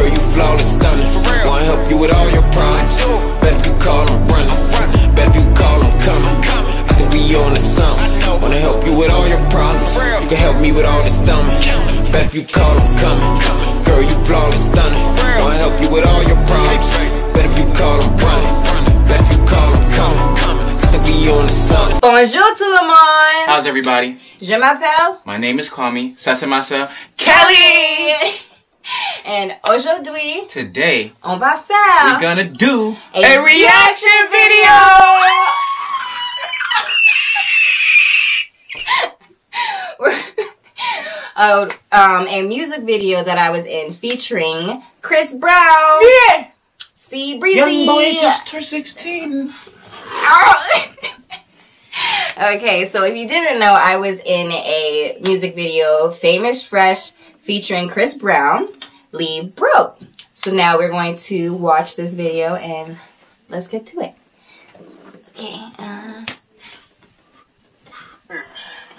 Girl, you flawless, stunning. Wanna help you with all your problems. Bet if you call, I'm running. Bet if you call, I'm coming. I think we on to something. Wanna help you with all your problems. You can help me with all this stomach. Bet if you call, I'm coming. Girl, you flawless, stunning. Wanna help you with all your problems. Bet if you call, I'm running. Bet if you call, I'm coming. I think we on to something. Bonjour tout le monde. How's everybody? Je m'appelle My name is Kwame. Ça c'est. Kelly. And aujourd'hui, Today on va faire we're gonna do a, a, reaction video. oh, um, a music video that I was in featuring Chris Brown. Yeah. See, Breezy. Young boy just turned 16. okay, so if you didn't know, I was in a music video, Famous Fresh, featuring Chris Brown, Leave Broke. So now we're going to watch this video and let's get to it. Okay. Uh,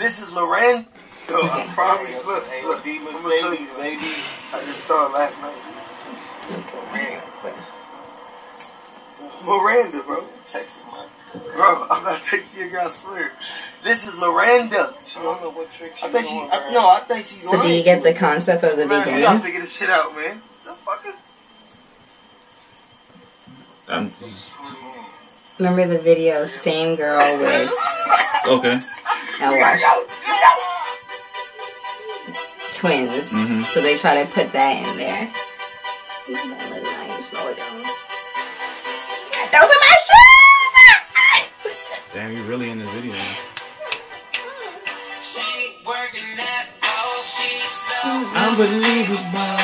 This is Loren. Yo, I promise. Look, look, I'm gonna show you, baby. I just saw it last night. Miranda. Miranda, bro. Text my Bro, I'm not texting your girl, I swear. This is Miranda. I don't know what trick she I think she, I, no, I think she's so do you get the concept of the Man, we gotta beginning? figure this shit out, man. The fuck is... Um, Remember the video, same girl with okay. Now watch. Twins. Mhm. So they try to put that in there. That look nice. Slow it down. Those are my shoes! Damn, you really in this video. Unbelievable.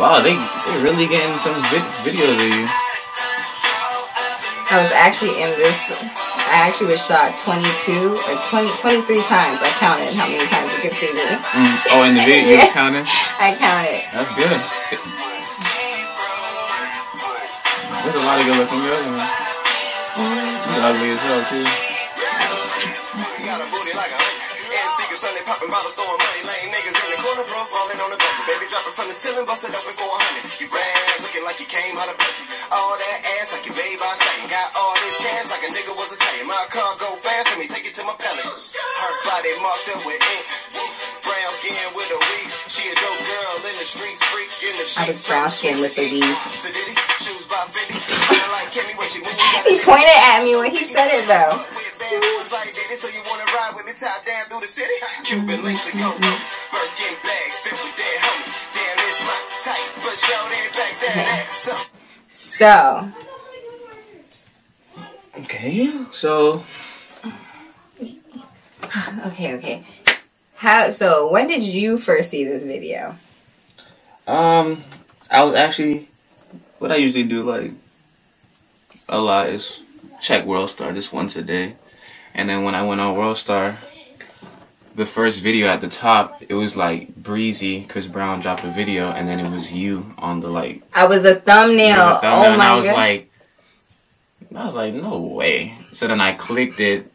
Wow, they they really getting some vid- videos of you. I was actually in this. I actually was shot 22 or 20, 23 times. I counted how many times you could see me. Mm. Oh, in the video you Yeah. were counting. I counted. That's good. There's a lot of good looking girls. She's ugly as hell too. Got a booty like a secret Sunday popping bottles, throwing money. Lame niggas in the corner, bro, falling on the budget. Baby dropping from the ceiling, bust it open for a hundred. You ran, looking like you came out of budget. All that ass like you babe, I staying. Got all this cash like a nigga was Italian. My car go fast, let me take it to my palace. Her body marked up with ink. Brown skin with a weave. She a dope girl in the streets, freak in the I was sheets. brown skin with the weave. He? Shoes by Fendi. Like Kimmy when she moved. He pointed at me when he said it though. with bad like that, so you wanna ride with me top down through the city? Cuban links and go roads, Birkin bags, filled with dead homies. Damn, it's my type, but show that back that ass. So, Okay, so okay, okay. How? So, when did you first see this video? um, I was actually what I usually do like a lot is check World Star just once a day, and then when I went on World Star, the first video at the top it was like breezy. Chris Brown dropped a video, and then it was you on the like I was the thumbnail. The thumbnail, oh and my I was god. like, I was like, no way. So then I clicked it,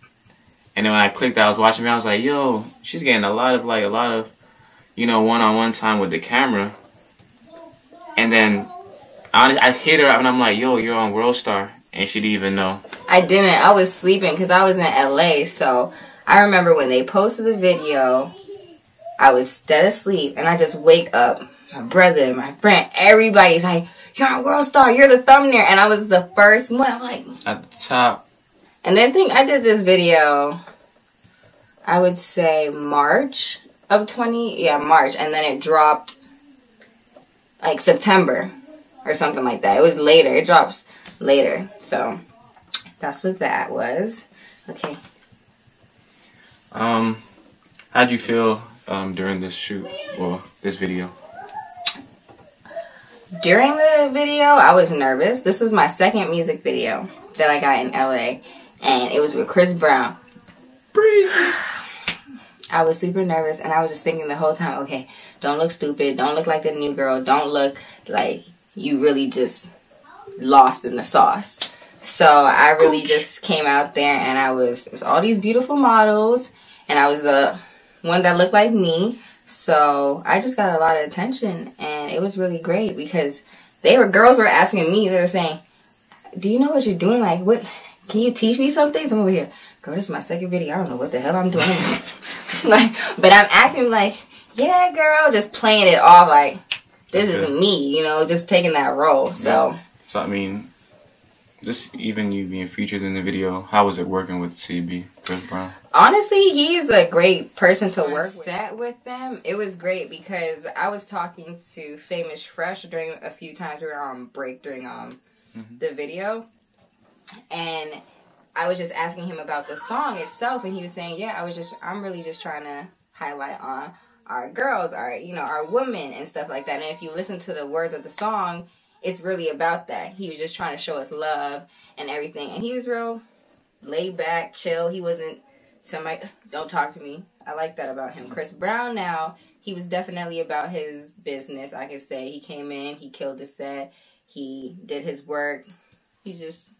and then when I clicked, I was watching. it, I was like, yo, she's getting a lot of like a lot of, you know, one-on-one time with the camera. And then I, I hit her, up and I'm like, yo, you're on World Star, and she didn't even know. I didn't. I was sleeping because I was in LA. So I remember when they posted the video, I was dead asleep and I just wake up. My brother, my friend, everybody's like, "You're on World Star. You're the thumbnail," and I was the first one. I'm like, At the top, and then think I did this video. I would say March of 20, yeah, March, and then it dropped like September or something like that. It was later. It drops later. So that's what that was. Okay. um, how'd you feel um during this shoot? Well, this video. During the video, I was nervous. This was my second music video that I got in LA, and it was with Chris Brown. I was super nervous, and I was just thinking the whole time, okay, don't look stupid, don't look like the new girl, don't look like you really just lost in the sauce. So I really just came out there, and I was it was all these beautiful models, and I was the one that looked like me. So I just got a lot of attention, and it was really great because they were girls were asking me. They were saying, "Do you know what you're doing? Like, what? Can you teach me something?" So I'm over here, girl. This is my second video. I don't know what the hell I'm doing. like, but I'm acting like, yeah, girl, just playing it off like this Okay. is me. You know, just taking that role. So. So I mean, just even you being featured in the video, how was it working with CB Chris Brown? honestly, he's a great person to work with. Sat with them. It was great because I was talking to Famous Fresh during a few times we were on break during um the video, and I was just asking him about the song itself, and he was saying, "Yeah, I was just I'm really just trying to highlight on." Our girls, our you know, our women and stuff like that. And if you listen to the words of the song, it's really about that. He was just trying to show us love and everything. And he was real laid back, chill. He wasn't somebody don't talk to me. I like that about him. Chris Brown now, he was definitely about his business, I could say. He came in, he killed the set, he did his work. He just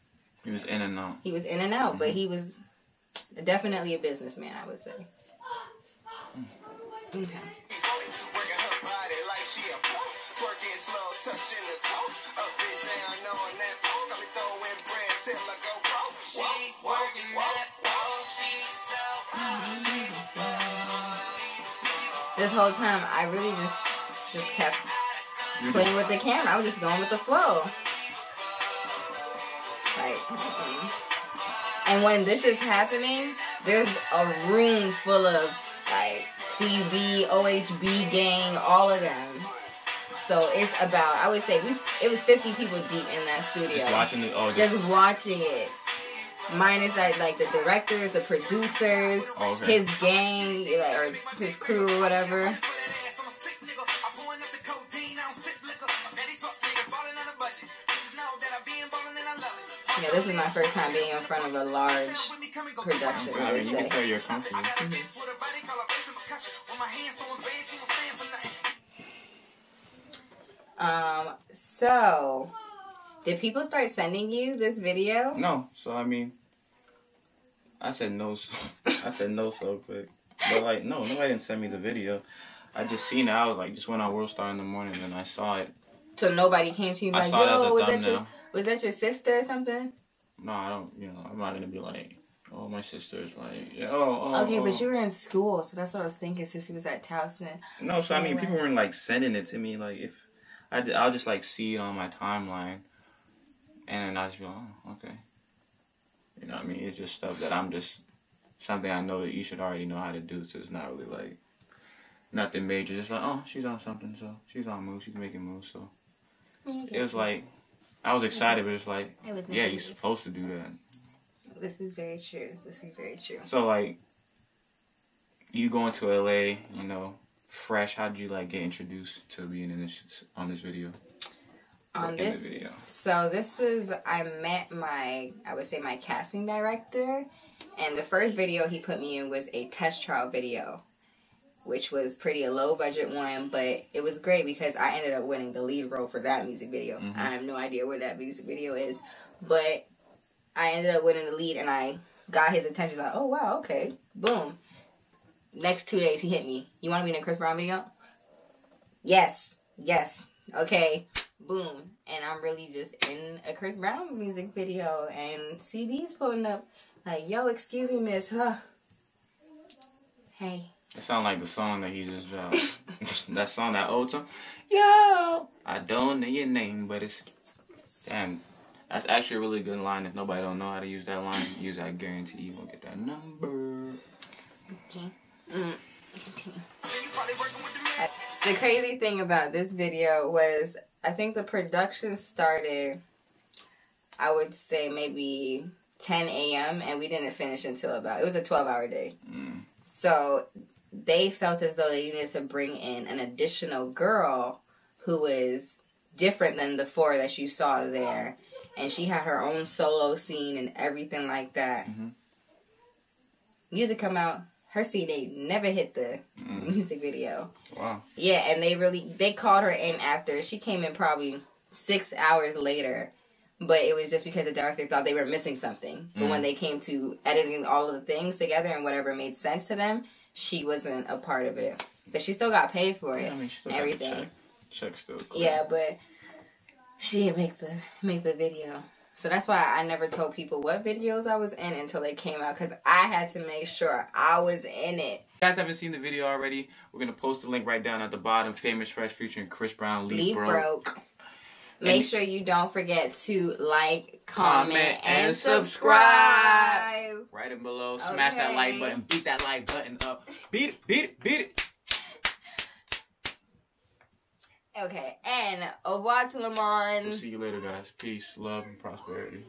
He was in and out. he was in and out, but mm-hmm. he was definitely a businessman, I would say. Okay. Working her body like she a pro. Twerking slow, touching the toes. Up and down on that pole. Got me throwing bread till I go broke. She working that pole. She's so This whole time I really just just kept playing with the camera. I was just going with the flow. And when this is happening, there's a room full of like CB, OHB gang, all of them. So it's about I would say we it was 50 people deep in that studio. Just watching it. Oh, just, Just watching it. Minus like, like the directors, the producers, okay. his gang, like, or his crew or whatever. Yeah, this is my first time being in front of a large With me, come and go. production, I mean, you can tell you're comfortable. got a bitch with a body call a bass and percussion. With my hands throwing bass, she won't stand for nothing. Um, so did people start sending you this video? No, so I mean, I said no. So, I said no so quick, but like no, nobody didn't send me the video. I just seen it. I was like, just went on World Star in the morning and I saw it. So nobody came to you I like, saw it as a yo, was that your thumbnail. Was that your sister or something? No, I don't. You know, I'm not gonna be like, oh, my sister's like, yeah, oh, oh. Okay, oh. but you were in school, so that's what I was thinking. Since she was at Towson, No, so I mean, people weren't like sending it to me. Like if I, I'll just like see it on my timeline, and I just be like, oh, okay. You know, what I mean, it's just stuff that I'm just something I know that you should already know how to do. So it's not really like nothing major. Just like, oh, she's on something, so she's on move. She's making moves. So oh, it was like I was excited, but it's like, yeah, you're supposed to do that. This is very true. This is very true. So like, you going to LA, you know, fresh. How did you like get introduced to being in this on this video? On this video. So this is I met my I would say my casting director and the first video he put me in was a test trial video which was pretty a low budget one but it was great because I ended up winning the lead role for that music video. Mhm. I have no idea where that music video is but I ended up winning the lead and I got his attention. Like oh wow okay. Boom. Next 2 days he hit me. You want to be in a Chris Brown video? Yes. Yes. Okay. Boom. And i'm really just in a chris brown music video and CB's pulling up. Like yo excuse me miss. Huh hey It sounds like the song that he just dropped. that song, that old song. Yo, I don't know your name, but it's damn. That's actually a really good line. If nobody don't know how to use that line, use that. I guarantee you won't get that number. okay mm. So you probably working with the the crazy thing about this video was i think the production started i would say maybe 10 a.m and we didn't finish until about it was a 12 hour day Mm. So they felt as though they needed to bring in an additional girl who was different than the four that you saw there. And she had her own solo scene and everything like that. Mhm. Music come out, her CD never hit the Mm. music video. Wow. Yeah, and they really they called her in after she came in probably six hours later. But it was just because the director thought they were missing something. But when Mm. they came to editing all of the things together and whatever made sense to them, she wasn't a part of it. but she still got paid for it. Yeah, I mean, she still and got everything. check. Check still. Clear. Yeah, but she didn't make the make the video. So that's why I never told people what videos I was in until they came out because I had to make sure I was in it. If you guys haven't seen the video already, we're gonna post the link right down at the bottom. Famous Fresh featuring Chris Brown, Leave Broke. broke. Make And- sure you don't forget to like, comment, Comment, and, and subscribe. Right in below, smash that like button, beat that like button up, beat it, beat it, beat it. Okay, and au revoir tout le monde. We'll see you later, guys. Peace, love, and prosperity.